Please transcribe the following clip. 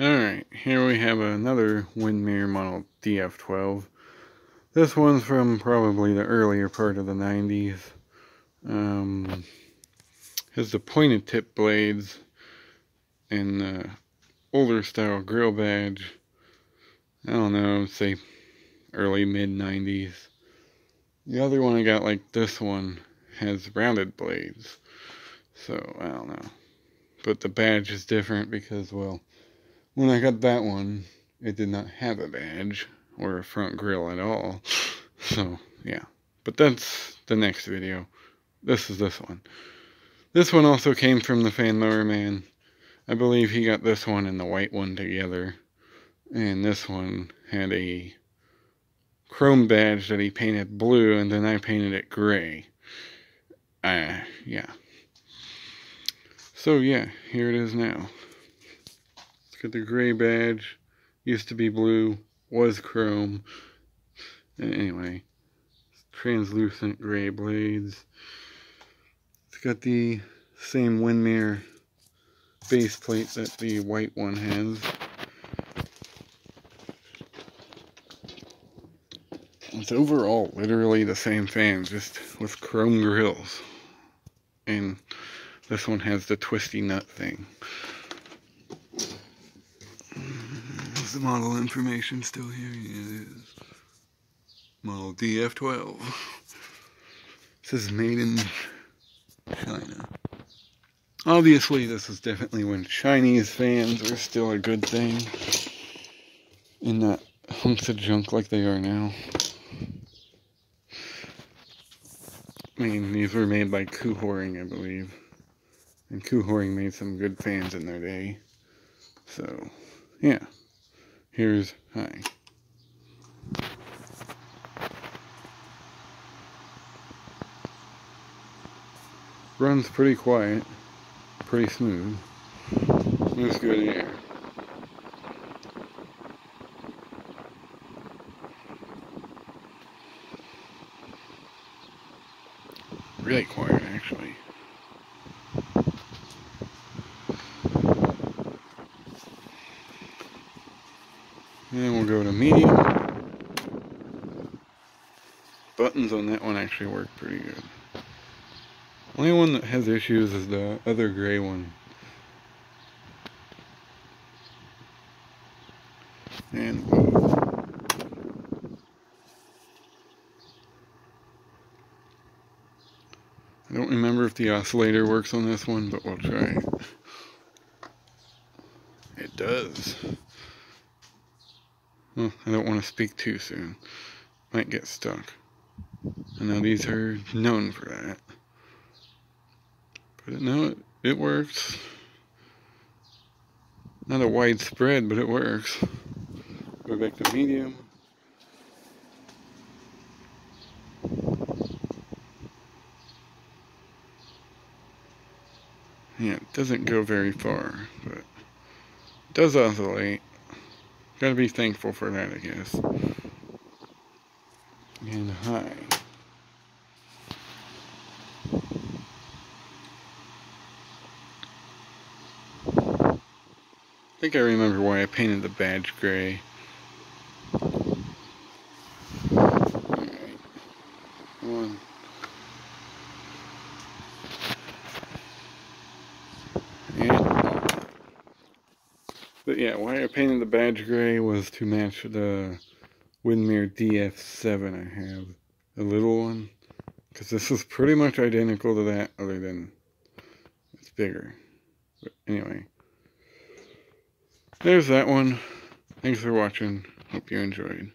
Alright, here we have another Windmere model DF12. This one's from probably the earlier part of the 90s. Um, has the pointed tip blades and the older style grill badge. I don't know, say early mid 90s. The other one I got like this one has rounded blades. So, I don't know. But the badge is different because, well, when I got that one, it did not have a badge or a front grill at all. So, yeah. But that's the next video. This is this one. This one also came from the Fan Mower Man. I believe he got this one and the white one together. And this one had a chrome badge that he painted blue and then I painted it gray. Uh, yeah. So yeah, here it is now. Got the gray badge. Used to be blue. Was chrome. Anyway. Translucent gray blades. It's got the same Windmere base plate that the white one has. It's overall literally the same fan, just with chrome grills. And this one has the twisty nut thing. The model information still here? Yeah, it is. Model DF12. This is made in China. Obviously, this is definitely when Chinese fans were still a good thing. And not hunks of junk like they are now. I mean, these were made by Kuo Horng, I believe. And Kuo Horng made some good fans in their day. So, yeah. Here's hi. Runs pretty quiet, pretty smooth. Moves good air. Really quiet, actually. We'll go to medium. Buttons on that one actually work pretty good. Only one that has issues is the other gray one. And uh, I don't remember if the oscillator works on this one, but we'll try. It does. Well, I don't want to speak too soon. Might get stuck. I know these are known for that. But no, it, it works. Not a widespread, but it works. Go back to medium. Yeah, it doesn't go very far, but it does oscillate. Gotta be thankful for that, I guess. And hi. I think I remember why I painted the badge gray. One. But yeah, why I painted the badge gray was to match the Windmere DF7 I have. The little one. Because this is pretty much identical to that, other than it's bigger. But anyway. There's that one. Thanks for watching. Hope you enjoyed.